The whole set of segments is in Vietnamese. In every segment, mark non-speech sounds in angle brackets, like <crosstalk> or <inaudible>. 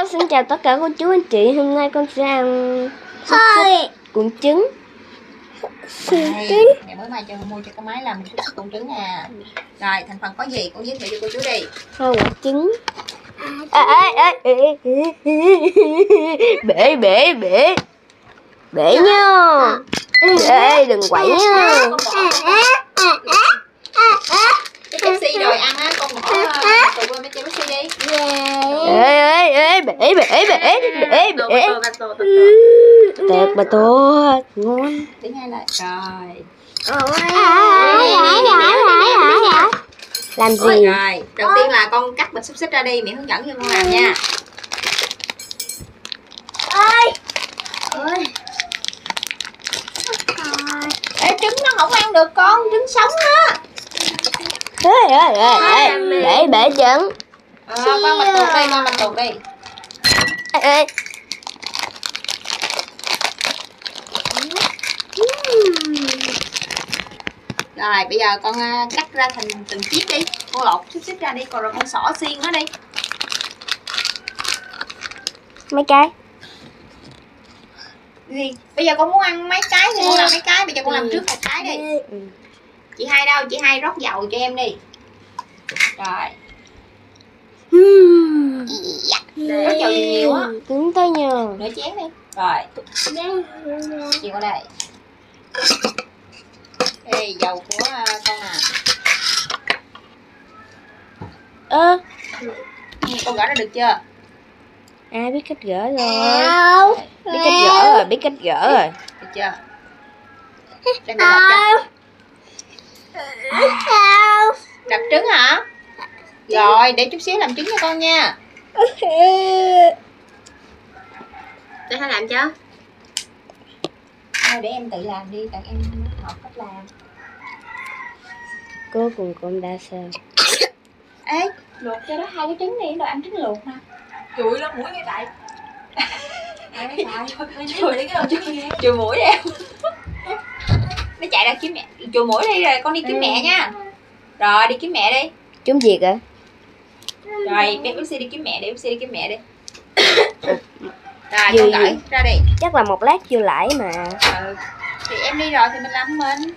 con xin chào tất cả cô chú anh chị. Hôm nay con sẽ ăn xích cuộn trứng. Đây, trứng mẹ mới mai cho mua cho con máy làm cuộn trứng nè rồi thành phần có gì? Con giới thiệu cho cô chú đi. Quả trứng. À, à, à, bể bể bể. Bể nha Ê, đừng quậy nha. con bỏ cái Pepsi rồi ăn á con bỏ uh, tụi bên cái Pepsi đi. Ê ê ê bể bể bể bể bể tẹt bà tô ngon tiếng hai lại. Rồi. Làm gì? Rồi. Đầu tiên là con cắt bịch xúc xích ra đi mẹ hướng dẫn cho con làm nha. Ê, trứng nó không ăn được con trứng sống á ê ê ê bể bể trứng ờ, con bạch tuộc đi con tuộc đi. Ê ê. Rồi bây giờ con à, cắt ra thành từng chiếc đi. Con lột xúc xích ra đi còn rồi con xỏ xiên nó đi. Mấy cái? Gì? Bây giờ con muốn ăn mấy cái thì con làm mấy cái. Bây giờ con làm trước một cái đi. Ừ. chị hai đâu? Chị hai rót dầu cho em đi. Rồi. Rót dầu nhiều nhiều á? Cứng tới nhờ. Nửa chén đi. Rồi. Chị qua đây. Đây dầu của à, con à. Ơ. Ừ, con gõ ra được chưa? Ai biết cách gỡ rồi. Biết cách gỡ rồi biết cách gỡ rồi. Được chưa? Lọc cho đập trứng hả? Rồi để chút xíu làm trứng cho con nha. Để hai làm cho. Thôi để em tự làm đi tại em học cách làm. Cô cùng con đa sao ê luộc cho đó hai cái trứng đi rồi ăn trứng luộc nè. Chùi lên mũi ngay tại. <laughs> Chùi mũi em nó chạy ra kiếm mẹ. Chùi mũi đi rồi con đi kiếm mẹ nha. Rồi đi kiếm mẹ đi. Chúng việc à rồi đem bác đi kiếm mẹ đi bác đi kiếm mẹ đi. Rồi Gì, con gửi ra đi. Chắc là một lát chưa lãi mà. Ừ. thì em đi rồi thì mình làm mình.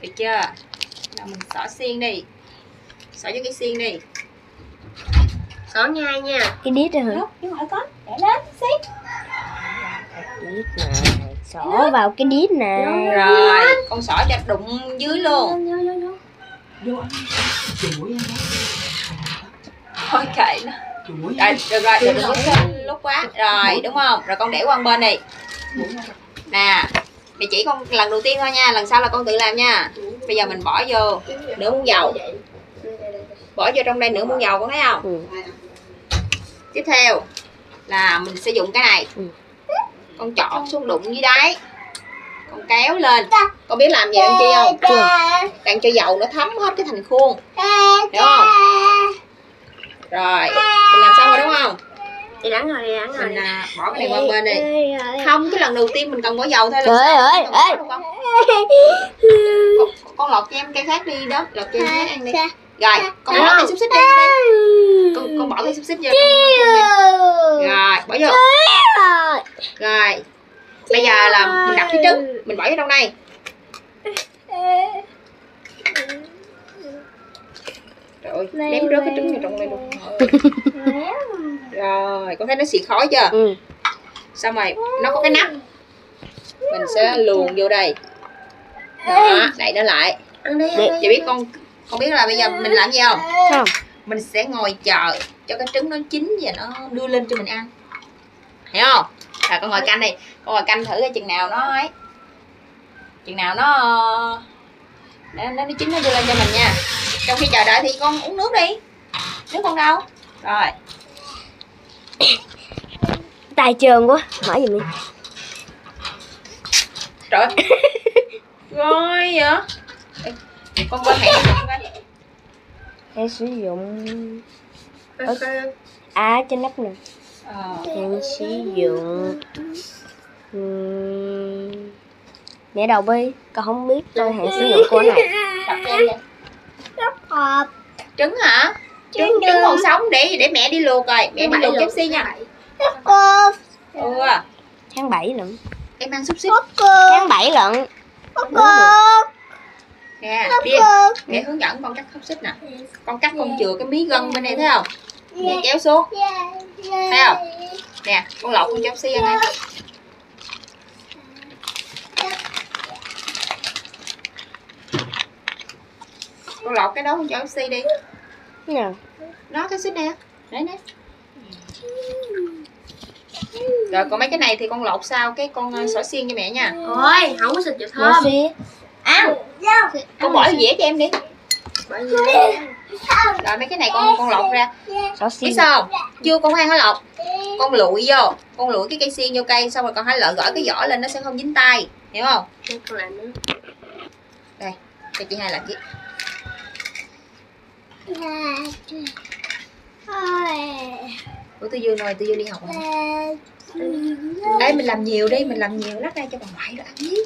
Được chưa? Nào mình xỏ xiên đi. Xỏ cho cái xiên đi. Xỏ nhai nha. Cái đít rồi hả? Lúc, nhưng mà con để lên xí đít này xỏ vào cái đít này rồi con xỏ cho đụng dưới luôn. thôi kệ nó. Rồi được rồi được lúc lúc quá. Rồi đúng không? Rồi con để qua bên đi. Nè mẹ chỉ con lần đầu tiên thôi nha lần sau là con tự làm nha. Bây giờ mình bỏ vô nửa muỗng dầu. Bỏ vô trong đây nửa muỗng dầu con thấy không? Ừ. tiếp theo là mình sẽ dùng cái này. Ừ. con chọn xuống đụng dưới đáy. Con kéo lên. Con biết làm gì anh chi không? Đặng cho dầu nó thấm hết cái thành khuôn. Hiểu không? Rồi. Mình làm xong rồi đúng không? Đi đắng rồi đi đắng mình à, bỏ cái này qua bên đi. Không cái lần đầu tiên mình cần bỏ dầu thôi Trời ơi, đâu con. con con lọt cho em cây khác đi đó. Lọt cho em khác ăn đi. rồi con bỏ cái xúc xích vô đây con, con bỏ cái xúc xích vô rồi bỏ vô. Rồi. Bây giờ là mình đập cái trứng mình bỏ vô trong đây? Trời ơi, ném rớt cái trứng vào trong đây luôn. Rồi, con thấy nó xì khói chưa? ừ. Xong rồi, nó có cái nắp. Mình sẽ luồn vô đây. Đó, đậy nó lại. Chị biết con con biết là bây giờ mình làm gì không? không Mình sẽ ngồi chờ cho cái trứng nó chín và nó đưa lên cho mình ăn. Hiểu không? Rồi con ngồi canh đi. Con ngồi canh thử cái chừng nào nó ấy. Chừng nào nó nó, nó, chín nó đưa lên cho mình nha. Trong khi chờ đợi thì con uống nước đi. Nước con đâu? Rồi. <coughs> Tay trơn quá. Mở giùm đi. Trời. Rồi <laughs> vậy. Ê, Con quên hẹn con quên. Hãy sử dụng à trên nắp nè. Ờ, hãy sử dụng mẹ đầu bi. Con không biết tôi hãy sử dụng của này. Em vậy. Trứng hả? trứng trứng còn sống. Để để mẹ đi luộc rồi. Mẹ đi luộc KFC nha. Cô. ừ Tháng 7 lận. em ăn xúc xích. Tháng 7 lận. Nè đi mẹ hướng dẫn con cắt xúc xích nè. Con cắt con chừa cái mí gân bên đây thấy không? Mẹ kéo xuống. Thấy không? Nè con lột con KFC ăn đi con lột cái đó con cho FC đi. Nè. nó cái xích nè đấy nè rồi còn mấy cái này thì con lột sau cái con uh, sỏi xiên cho mẹ nha. Ôi, không có xịt được thơm. Xí. Ăn. Con bỏ dĩa cho em đi. Rồi mấy cái này con con lột ra. Biết xí. sao không? chưa con ăn hả lột con lụi vô. Con lụi cái cây xiên vô cây xong rồi con hãy lỡ gỡ cái vỏ lên nó sẽ không dính tay. Hiểu không? Con làm nữa cho chị hai làm chứ ủa tư dương rồi tư dương đi học rồi Ê mình làm nhiều đi mình làm nhiều lát ra cho bà ngoại rồi ăn đi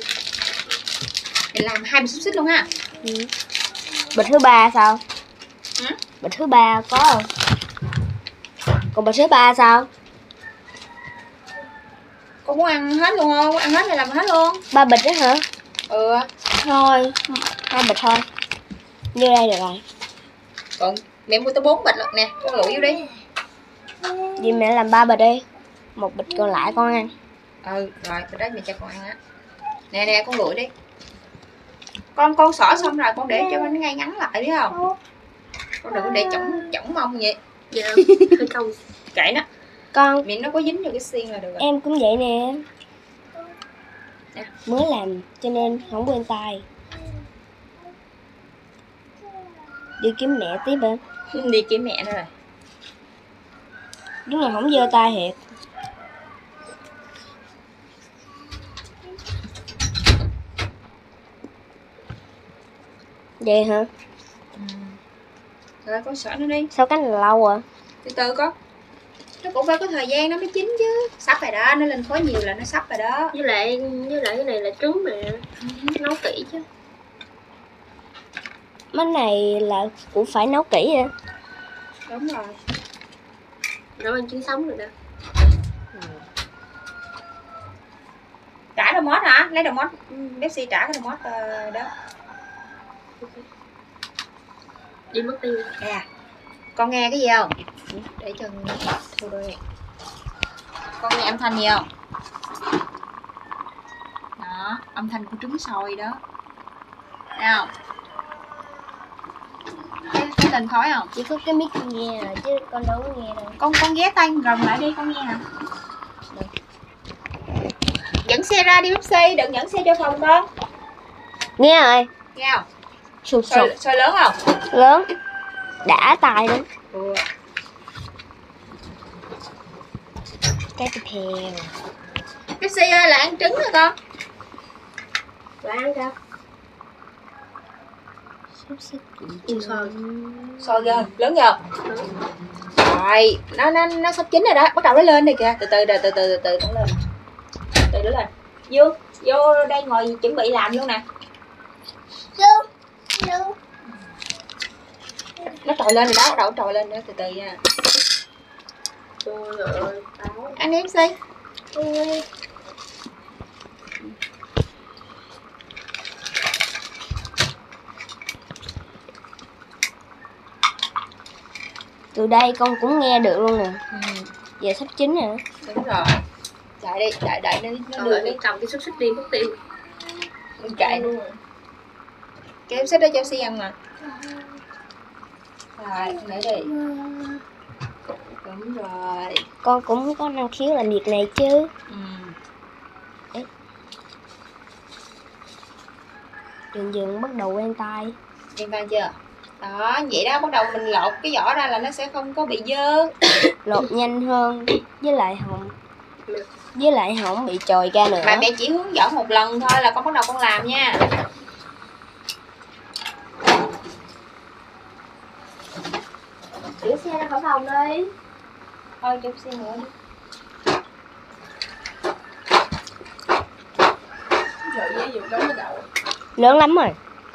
mình làm hai bịch xúc xích luôn ha Bịch thứ ba sao? Hả? Bịch thứ ba có không? Còn bịch thứ ba sao? con muốn ăn hết luôn không ăn hết thì làm hết luôn Ba bịch đó hả? ừ Thôi, hai bịch thôi. Như đây được rồi. còn mẹ mua tới bốn bịch lận nè con lụi vô đi Vậy mẹ làm ba bịch đi. Một bịch còn lại con ăn. ừ rồi bịch đó mẹ cho con ăn á nè nè con lụi đi con con xỏ xong rồi con để cho nó ngay ngắn lại biết không con đừng có để chỏng chỏng mông vậy Dạ <laughs> Hơi công kệ nó Con, miệng nó có dính vô cái xiên là được rồi em cũng vậy nè. Nè. Mới làm cho nên không quen tay. Đi kiếm mẹ tiếp hả? đi kiếm mẹ nữa rồi Đúng là không giơ tay thiệt. Vậy hả? ừ. rồi con xỏ nó đi. Sao cái này lâu à? từ từ con nó cũng phải có thời gian nó mới chín chứ. Sắp rồi đó nó lên khói nhiều là nó sắp rồi đó. Với lại với lại cái này là trứng mà. Nấu kỹ chứ. Món này là cũng phải nấu kỹ à. đúng rồi. Nấu ăn trứng sống rồi đó. Trả đồ mót hả? Lấy đồ mót Pepsi trả cái đồ mót ờ, đó Đi mất tiêu. Nè con nghe cái gì không? Để cho thu đôi con nghe âm thanh gì không? Đó âm thanh của trứng sôi đó. Thấy không? Thấy, thấy lên khói không? Chỉ có cái mic nghe rồi chứ con đâu có nghe đâu. con con ghé tay gần lại đi con nghe hả dẫn xe ra đi Pepsi đừng dẫn xe cho phòng con. Nghe rồi. nghe không Sụt sụt. sôi, sôi lớn không? Lớn. Đã tài lắm. ừ. Cái tiếp theo. Pepsi ơi là ăn trứng rồi con. Và ăn Chiên sôi ghê lớn chưa rồi nó nó nó sắp chín rồi đó. Bắt đầu nó lên này kìa. Từ từ từ từ từ từ nó lên. Từ nó lên. Vô vô đây ngồi chuẩn bị làm luôn nè nó trồi lên rồi đó bắt đầu nó trồi lên nữa từ từ nha. Ăn đi Pepsi Từ đây con cũng nghe được luôn nè. ừ, Giờ sắp chín rồi. đúng rồi. Đợi đi đợi đợi nó nó đưa đi. cầm cái xúc xích đi mất tiêu. Chạy. Luôn cái em xếp đó cho Si ăn mà rồi để đi đúng rồi Con cũng có năng khiếu làm việc này chứ. ừ. Dần dần bắt đầu quen tay. Yên tay chưa? Đó, vậy đó, bắt đầu mình lột cái vỏ ra là nó sẽ không có bị dơ <coughs> Lột nhanh hơn. Với lại không với lại không bị trồi ra nữa. Mà mẹ chỉ hướng dẫn một lần thôi là con bắt đầu con làm nha Chuyển xe ra khỏi phòng đi. Thôi chút xíu nữa đi. Rồi giấy dụng đó mới đậu Lớn lắm rồi.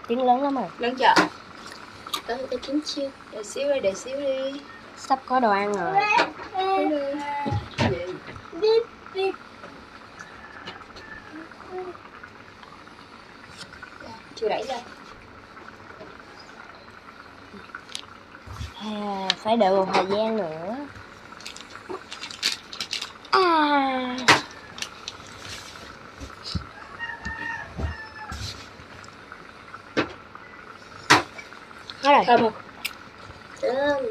Tiếng lớn lắm rồi. Lớn chưa? có cái chín chưa để xíu đi để xíu đi. Sắp có đồ ăn rồi. chưa đẩy lên À, phải đợi một thời gian nữa. À. Hết rồi. thơm không thơm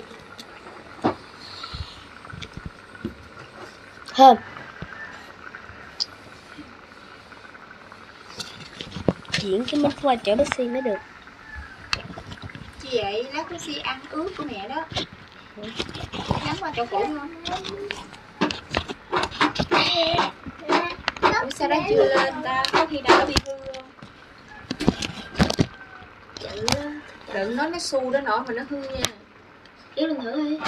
Thơm. Chuyển cái mic qua chỗ Bixi mới được. chi vậy lát xi ăn ướt của mẹ đó nhắm qua chỗ cũ không Ủa sao đó chưa lên ta? Có khi nào nó bị hư không? Đừng nói nó su đó nọ mà nó hư nha. Kéo lên thử đi.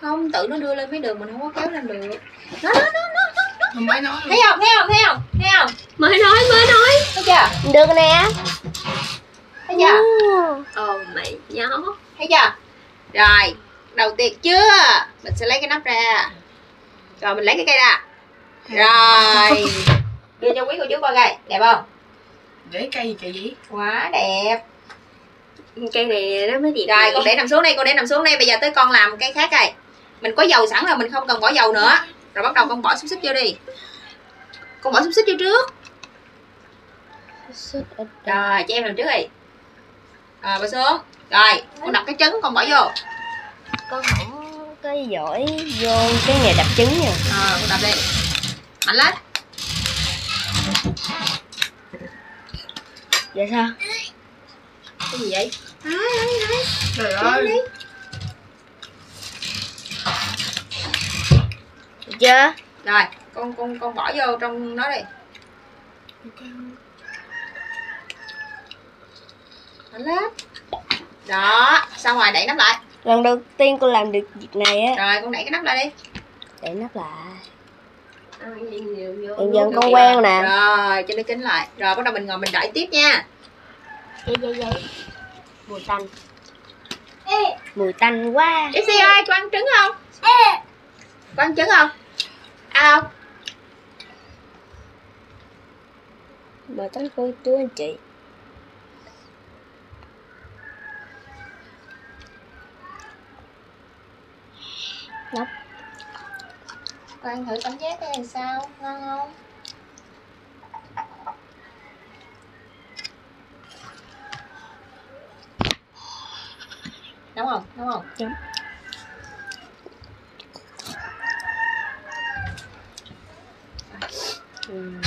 Không tự nó đưa lên mấy đường mình không có kéo lên được. Nó nó nó nó Không mới nói. Thấy không thấy không thấy không thấy không? Mới nói mới nói. Thấy chưa? Được nè. thấy chưa? Ồ mày nhó thấy chưa? Rồi đầu tiên chưa? Mình sẽ lấy cái nắp ra. Rồi mình lấy cái cây ra. Rồi. Đưa cho quý cô chú coi coi đẹp không? Để cây cây gì quá đẹp. Cây này nó mới đẹp rồi con để nằm xuống đây con để nằm xuống đây bây giờ tới con làm cái khác đây. Mình có dầu sẵn rồi mình không cần bỏ dầu nữa. Rồi bắt đầu con bỏ xúc xích vô đi. Con bỏ xúc xích vô trước. Rồi cho em làm trước đi. Rồi bỏ xuống. Rồi con đập cái trứng con bỏ vô Con không có giỏi vô cái nghề đập trứng nha. rồi con đập đi. Mạnh lên. Vậy sao? cái gì vậy? Trời ơi. đi Được chưa? rồi con con con bỏ vô trong nó đi. Mạnh lên. Đó xong rồi đẩy nắp lại Lần đầu tiên con làm được việc này á. rồi con đẩy cái nắp lại đi Để nắp lại. ăn gì nhiều vô Dần dần con quen rồi nè. rồi cho nó kín lại rồi bắt đầu mình ngồi mình đợi tiếp nha Giấy giấy giấy. Mùi tanh. Mùi tanh quá. Ipsy ơi con ăn trứng không con ăn trứng không à không Mời tánh cô chú anh chị. Ăn thử cảm giác cái này sao ngon không? Nóng không? Nóng không? Nóng. Ừm.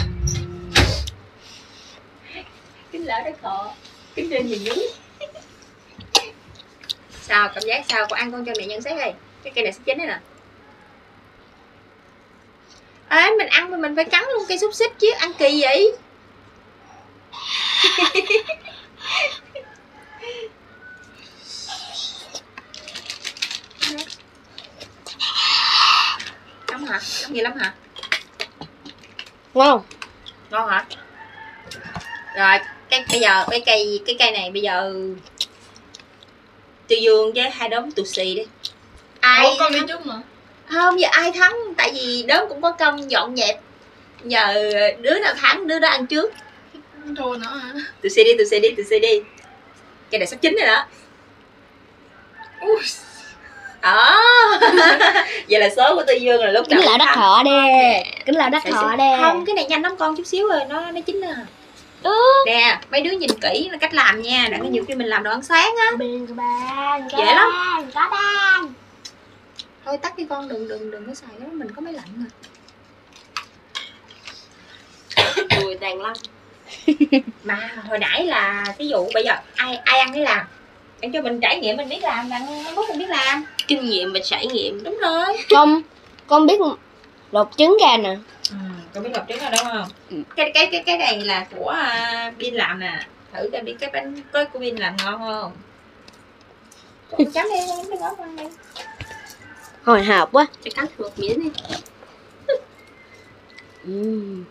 kính lỡ đấy cọ kính trên nhìn dưới sao cảm giác sao? Con ăn con cho mẹ nhận xét đi cái cây này sắp chín đây nè Ê, mình ăn mà mình phải cắn luôn cây xúc xích chứ ăn kỳ vậy? Nóng hả? Nóng gì lắm hả? Ngon. ngon hả? Rồi cái bây giờ cái cây cái cây này bây giờ tư dương với hai đốm tù xì đi. Ai Ủa con đi chút mà không giờ ai thắng tại vì đốm cũng có công dọn dẹp giờ đứa nào thắng đứa đó ăn trước Thua nữa hả tù xì đi tù xì đi tù xì đi cây này sắp chín rồi đó Ui đó <laughs> vậy là số của tư dương là lúc Kính là đất thọ đi. Kính là đất thọ đi. không cái này nhanh lắm con chút xíu rồi nó nó chín rồi Ừ. nè mấy đứa nhìn kỹ là cách làm nha đặng có nhiều khi mình làm đồ ăn sáng á. Dễ lắm. Có đang. Thôi tắt đi con đừng đừng đừng có xài cái đó mình có máy lạnh mà. Mùi tàn lắm mà hồi nãy là ví dụ bây giờ ai ai ăn cái làm? Để cho mình trải nghiệm mình biết làm nó bút mình biết làm. Kinh nghiệm và trải nghiệm. Đúng rồi. Con con biết lột trứng ra nè. ừ, con biết lọc trứng rồi đúng không? Ừ. cái cái cái cái này là của uh, Bin làm nè. Thử cho biết cái bánh cái của Bin làm ngon không? Con chấm đi chấm đi ngó con đi Hồi hộp quá. cho cắn thử một miếng đi Ừm.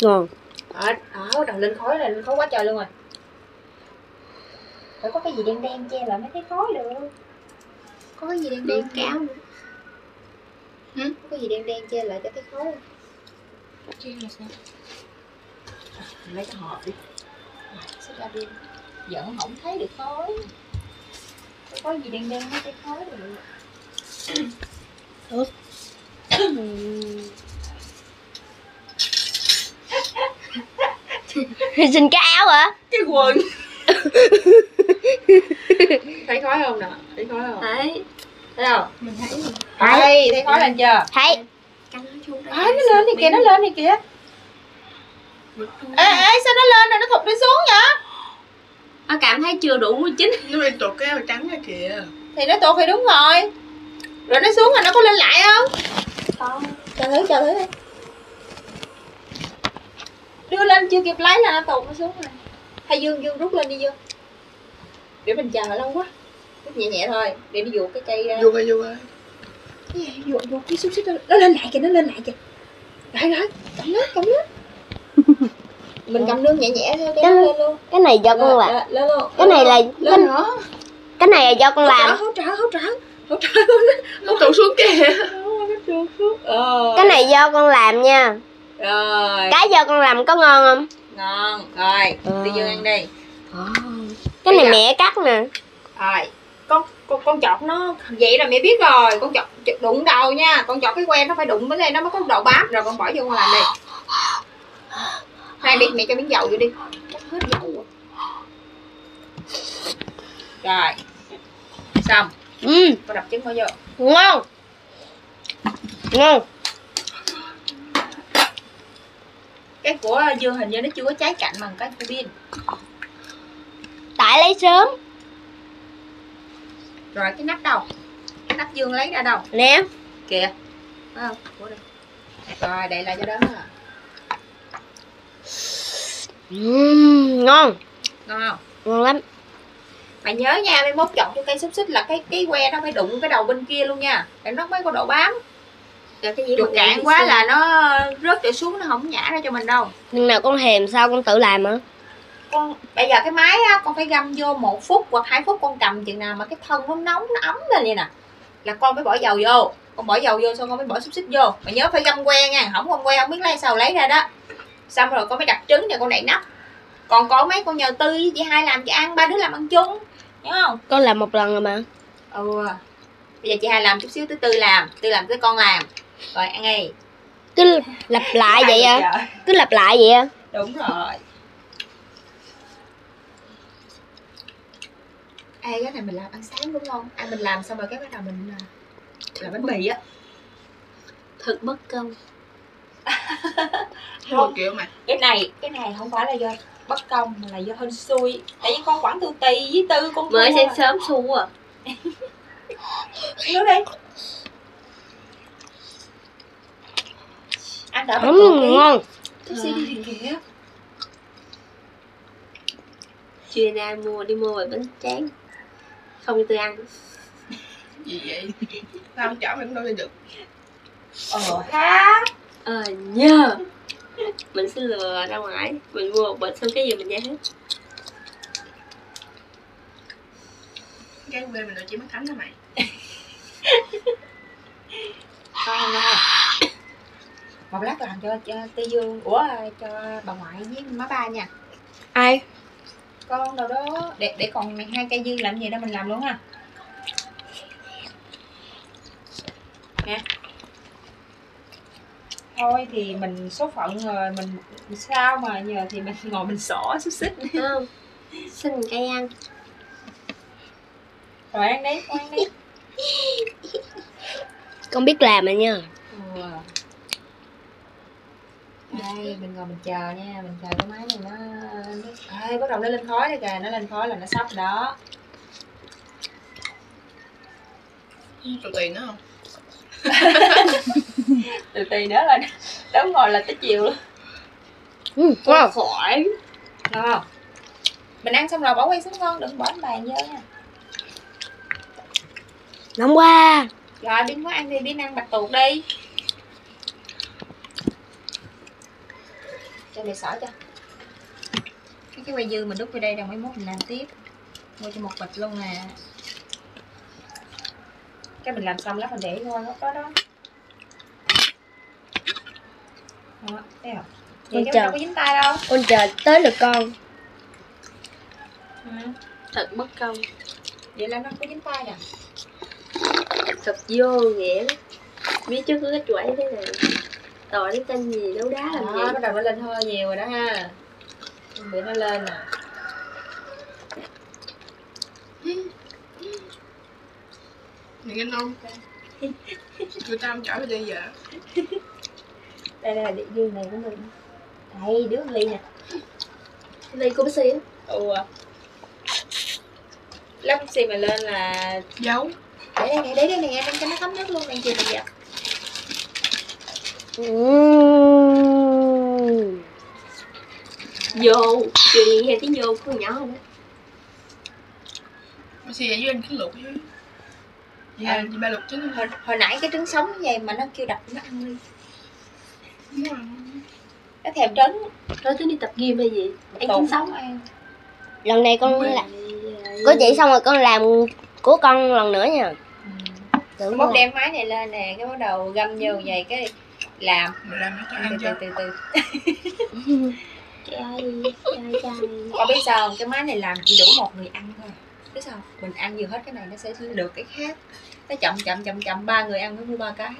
Ngon. đó đó bắt đầu lên khói là lên khói quá trời luôn rồi phải có cái gì đen đen che lại mới thấy khói được có cái gì đen đen cáo nữa. có cái gì đen đen che lại cho thấy khói không? Chia là sao? lấy cái hộp đi xích ra đi vẫn không thấy được khói có gì đen đen mới thấy khói được Xin cái áo hả? cái quần. Thấy khói không nè? Thấy khói không? Đấy. thấy không? Mình thấy rồi. thấy. Thấy. Khói lên chưa? Thấy. Căng nó lên đi kìa nó lên đi kìa. Ê ê sao nó lên rồi nó thụt đi xuống vậy? Nó cảm thấy chưa đủ chín. Nó bị tụt cái áo trắng ra kìa. thì nó tụt thì đúng rồi rồi nó xuống rồi nó có lên lại không? Không. chờ thử chờ thử đi. Đưa lên chưa kịp lấy là nó tụt nó xuống rồi. Hay dương dương rút lên đi dương. Để mình chờ lâu quá. Rút nhẹ nhẹ thôi để nó dụ cái cây ra Vô ơi, vô ơi. cái gì? Cái xúc xích nó nó lên lại kìa nó lên lại kìa. Rồi rồi cầm nước cầm nước mình cầm nước nhẹ nhẹ thôi cái nó lên luôn. cái này do con làm. Cái này là lên cái, nữa. cái này là do con làm. hỗ trợ hỗ trợ hỗ trợ Nó tụt xuống kìa. ờ. Cái này do con làm nha. Rồi. Cái do con làm có ngon không? ngon. Rồi Ờ. đi dương ăn đi. Cái này giờ- mẹ cắt nè. Rồi con con con chọt nó vậy là mẹ biết rồi. Con chọt chọt đụng đầu nha. Con chọt cái que nó phải đụng với đây nó mới có độ bám. Rồi con bỏ vô con làm đi. Hai đi mẹ cho miếng dầu vô đi. Chắc hết dầu rồi. Rồi. Xong ừ, con đập trứng vào vô Ngon. Ngon. Cái của dương hình như nó chưa có cháy cạnh bằng cái của pin Tại lấy sớm. Rồi cái nắp đâu? Cái nắp dương lấy ra đâu? Nè. Kìa. Phải không? Của đây. Rồi đậy lại cho đó. Ừm, Ngon. Ngon không? Ngon lắm mày nhớ nha mai mốt chọn cho cây xúc xích là cái cái que nó phải đụng cái đầu bên kia luôn nha để nó mới có độ bám. Gì chuột mà cạn quá là nó rớt trở xuống nó không nhả ra cho mình đâu. Nhưng nào con thèm sao con tự làm hả? con bây giờ cái máy á con phải găm vô một phút hoặc hai phút con cầm chừng nào mà cái thân nó nóng nó ấm lên vậy nè. Là con phải bỏ dầu vô con bỏ dầu vô xong con mới bỏ xúc xích vô. Mày nhớ phải găm que nha không găm que không biết lấy sao lấy ra đó. Xong rồi con mới đặt trứng rồi con đậy nắp. Còn có mấy con nhờ tư với chị hai làm cho ăn ba đứa làm ăn chung hiểu không? Con làm một lần rồi mà. Ừ. Bây giờ chị hai làm chút xíu tới tư làm tư làm tới con làm. Rồi ăn đi. Cứ lặp lại vậy à? Cứ lặp lại vậy à? Đúng rồi. Ê cái này mình làm ăn sáng đúng không? À mình làm xong rồi cái bắt đầu mình à, làm bánh mì á. Thật bất công. <laughs> Một kiểu mà. Cái này, cái này không phải là do bất công là do hên xui Tại vì con quản tư tì với tư con Mới thua. sáng sớm xu à. Nước đi Anh Ừm, tuột đi Ngon kìa Chiều nay mua đi mua về bánh tráng. Không cho tôi ăn. Gì vậy? Sao không chảo mình đâu được. Ờ ha Ờ nhờ. Mình sẽ lừa ra ngoài. Mình mua một bịch xong cái gì mình nhai hết. Cái quê mình chỉ mất thánh hả mày? Ngon không? Một lát làm cho, cho Tư Dương Ủa cho bà ngoại với má ba nha Ai? con đâu đó để để còn hai cây dư làm gì đó mình làm luôn ha nè thôi thì mình số phận rồi mình sao mà giờ thì mình <laughs> ngồi mình xỏ xúc xích Không. Xin cây ăn. rồi ăn đi con ăn đi <laughs> Con biết làm rồi nha ừ. đây mình ngồi mình chờ nha mình chờ cái máy này nó Ê, bắt đầu nó lên khói rồi kìa nó lên khói là nó sắp đó Tụi tiền nữa không? <laughs> <laughs> từ từ nữa là đúng rồi là tới chiều luôn. Ừ, Ngon khỏi. Không? Mình ăn xong rồi bỏ quay xuống ngon, đừng bỏ bàn vô nha. Nóng quá. Rồi Bin có ăn thì Bin ăn bạch tuộc đi. Cho để xỏ cho. Cái cái quay dư mình đút vô đây rồi mấy mốt mình làm tiếp. Mua cho một bịch luôn nè cái mình làm xong lát mình để vô đó đó đó không vậy Con chờ. có dính tay đâu? Con chờ tới lượt con. Ừ. thật bất công. Vậy là nó có dính tay nè thật vô nghĩa lắm. biết chứ cứ cái chuỗi thế này. Tỏi đến canh gì nấu đá làm đó gì? bắt đầu nó lên hơi nhiều rồi đó ha. Bị nó lên nè Những cái nôn Người ta không chở về đây giờ đây là địa dương này của mình. Đây đứa ly nè. Ly của bác sĩ á. ừ lắp xì mà lên là Giấu. Để đây nè để đây nè cho nó thấm nước luôn đang chìm mình giặt Ừm. vô chuyện nghe tiếng vô của nhỏ đó Mà xì ở dưới anh cứ luộc chứ. Dạ, chị ba luộc trứng hồi, hồi nãy cái trứng sống như vậy mà nó kêu đập nó ăn đi nó thèm trứng nói tính đi tập gym hay gì? Ăn trứng sống ăn lần này con làm của chị xong rồi con làm của con lần nữa nha. Ừ. mốt đem máy này lên nè cái bắt đầu găm vô vậy cái làm. Làm cho từ từ từ <laughs> từ con biết sao không? cái máy này làm chỉ đủ một người ăn thôi. Biết sao mình ăn vừa hết cái này nó sẽ được cái khác. Nó chậm chậm chậm chậm. Ba người ăn mới mua ba cái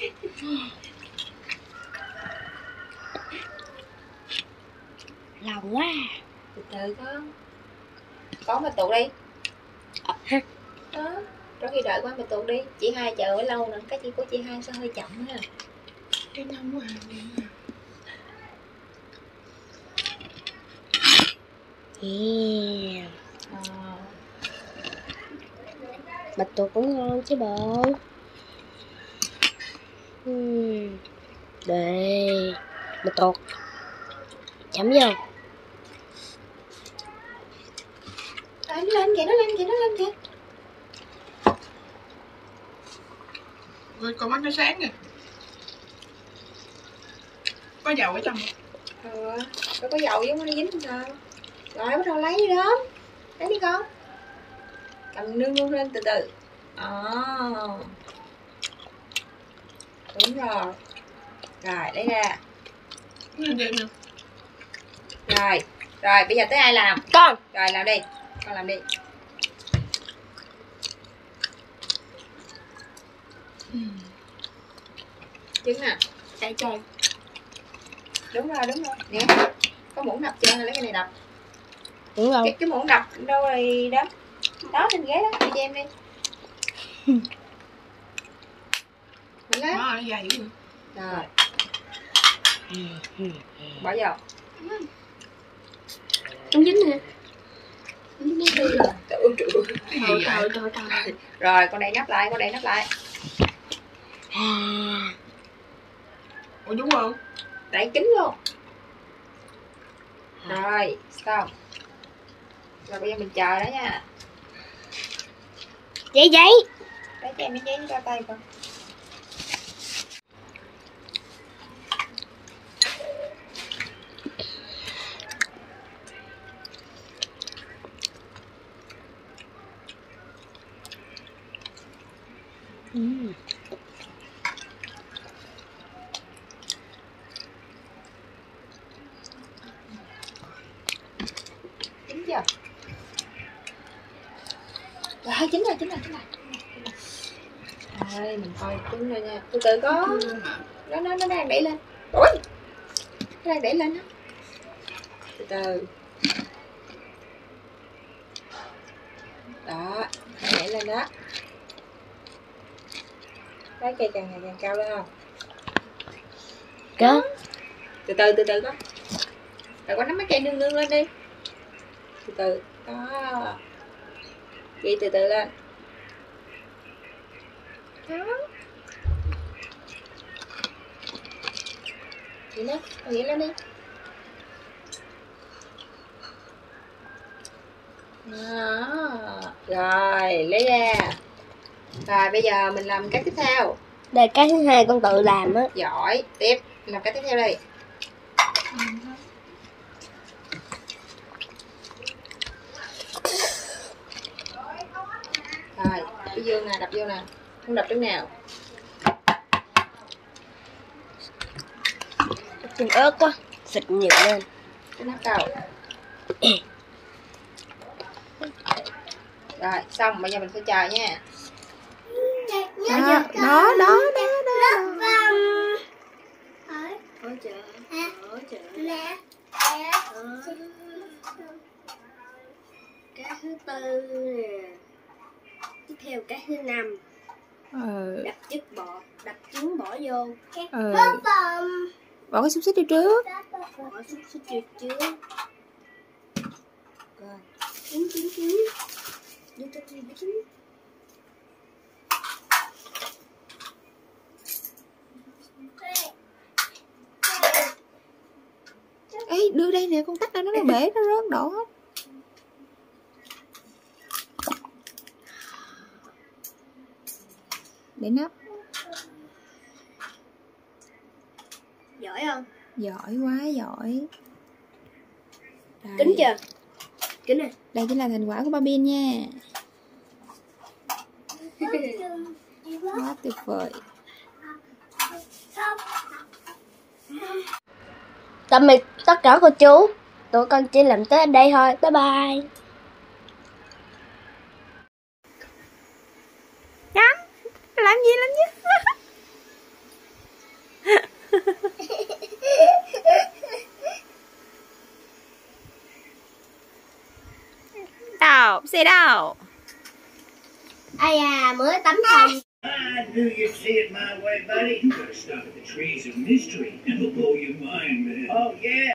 <laughs> lâu quá. Từ từ con có mà tụ đi. Ha. đó trong khi đợi qua mà tụ đi. Chị hai chờ ở lâu nữa cái chị của chị hai sẽ hơi chậm ha Cái nông quá yeah. Ờ. bạch tuộc cũng ngon chứ bộ. Ừm. đây bạch tuộc chấm vô Đấy, nó lên kìa nó lên kìa nó lên kìa Rồi con mắt nó sáng nè Có dầu ở trong không? ờ nó có dầu giống nó dính sao rồi bắt đầu lấy đi đó. Lấy đi con. Cầm nương nương lên từ từ. Ờ. Đúng rồi. Rồi lấy ra. Rồi rồi bây giờ tới ai làm? Con. Rồi làm đi. Con làm đi trứng nè trai trai đúng rồi đúng rồi. Nè. Có muỗng đập chưa? Lấy cái này đập. Đúng không cái, cái muỗng đập đâu rồi đó đó trên ghế đó. Đi cho em đi Mạnh lắm. Nó dữ rồi rồi. <laughs> Bỏ vào không dính nè. Trời ơi, trời ơi. Trời trời trời trời rồi con đậy nắp lại con đậy nắp lại. à, <laughs> Ủa đúng không? đậy kín luôn. Rồi xong. Rồi bây giờ mình chờ đó nha. Giấy giấy lấy cho em miếng giấy ra tay con Ừm. chín chưa rồi chín rồi chín rồi chín rồi rồi mình coi trứng rồi nha từ từ có. Nó nó nó đang đẩy lên. Ui nó đang đẩy lên đó từ từ. Đó đẩy lên đó. Cái cây càng ngày càng cao lên không? Có. Từ từ từ từ con rồi con nắm cái cây nương nương lên đi. Từ từ. Đó. Ghi từ từ lên. Đó Nghĩ nó, nghĩ nó đi. Đó. Rồi, lấy ra. Rồi, bây giờ mình làm cái tiếp theo. Đây, cái thứ hai con tự làm á. Giỏi, tiếp, làm cái tiếp theo đi. Rồi, cái dương nè, đập vô nè. Không đập chỗ nào. Chừng ớt quá xịt nhiều lên. Cái nắp đầu. <coughs> Rồi xong bây giờ mình phải chờ nha. Đó đó đó đó hỗ trợ hỗ trợ cái thứ tư nè. Tiếp theo cái thứ năm. Ừ đập chất bọt đập trứng bỏ vô. Ừ bỏ cái xúc xích đi trước bỏ xúc xích đi trước rồi trứng trứng trứng đưa cho chị cái trứng Ê, đưa đây nè, con tắt ra nó nó bể, nó rớt đổ hết. Để nắp. Giỏi không Giỏi quá, giỏi. Đây. kính chưa kính nè Đây chính là thành quả của ba Bin nha. Quá tuyệt vời. tạm biệt tất cả cô chú tụi con chỉ làm tới đây thôi bye bye Làm gì làm gì? <laughs> đâu, xe đâu? ai à mới tắm xong I knew you'd see it my way, buddy. You gotta stop at the trees of mystery. It'll blow your mind, man. Oh, yeah.